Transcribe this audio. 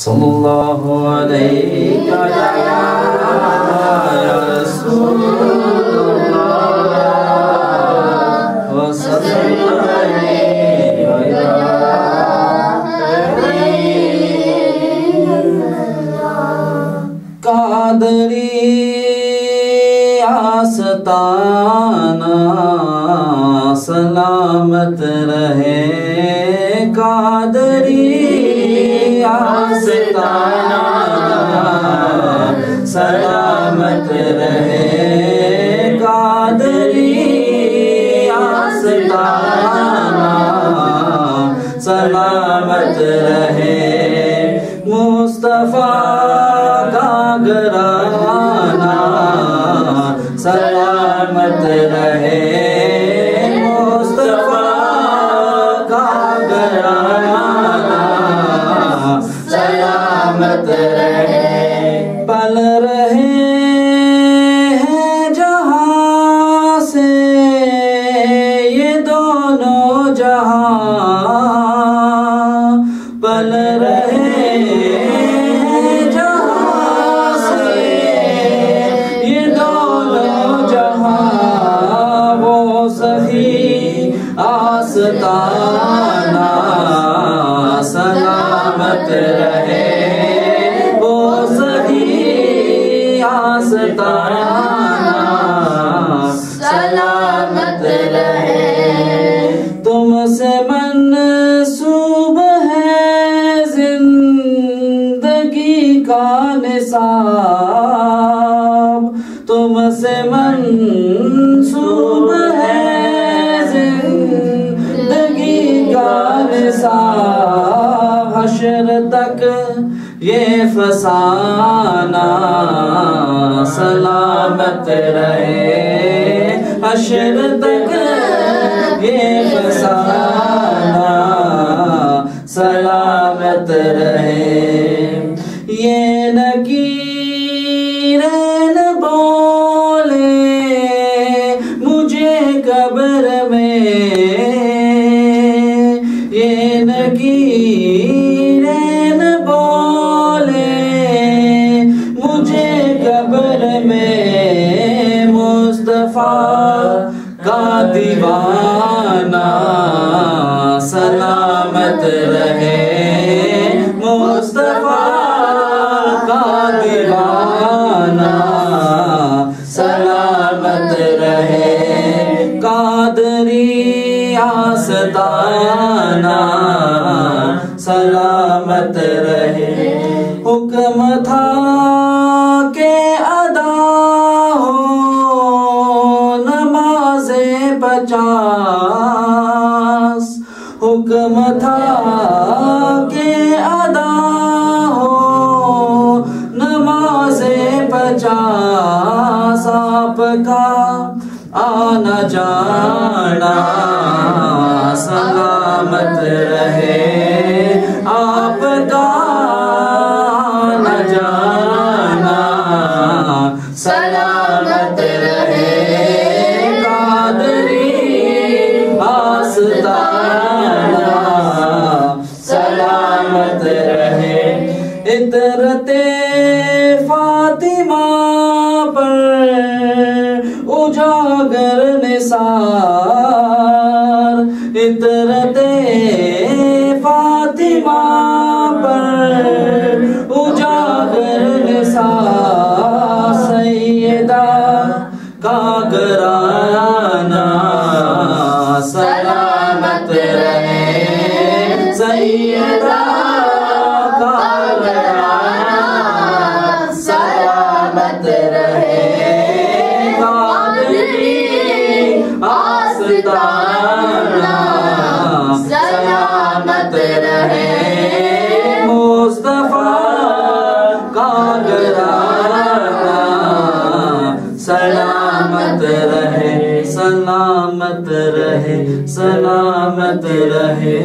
सल्लल्लाहु अलैहि सलामत रहे कादरी सलामत रहे कादरी सलामत रहे। मुस्तफ़ा का घराना सलामत रहे। सलामत का निसाब तुमसे मनसूब है ज़िंदगी का निसाब हशर तक ये फसाना, सलामत रहे, हशर तक ये फसाना, सलामत रहे। ये नकीरन बोले, मुझे कब्र में। ये नकीरन बोले, मुझे कब्र में। मुस्तफ़ा का दीवाना सलामत रहे। आस्ताना सलामत रहे। हुक्म था के अदा हो, नमाजे पचास। हुक्म था के अदा हो, नमाजे पचास। आपका आना जाना। सलामत रहे। आपका आना जाना। सलामत रहे। कादरी आस्ताना सलामत रहे। इतरते फातिमा पर उजागर निसार। इतरते फातिमा पर उजागर सार सैदा कागराना सलामत रह सलाम काल आसा सलामत रहे सलामत रहे।